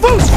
Vamos!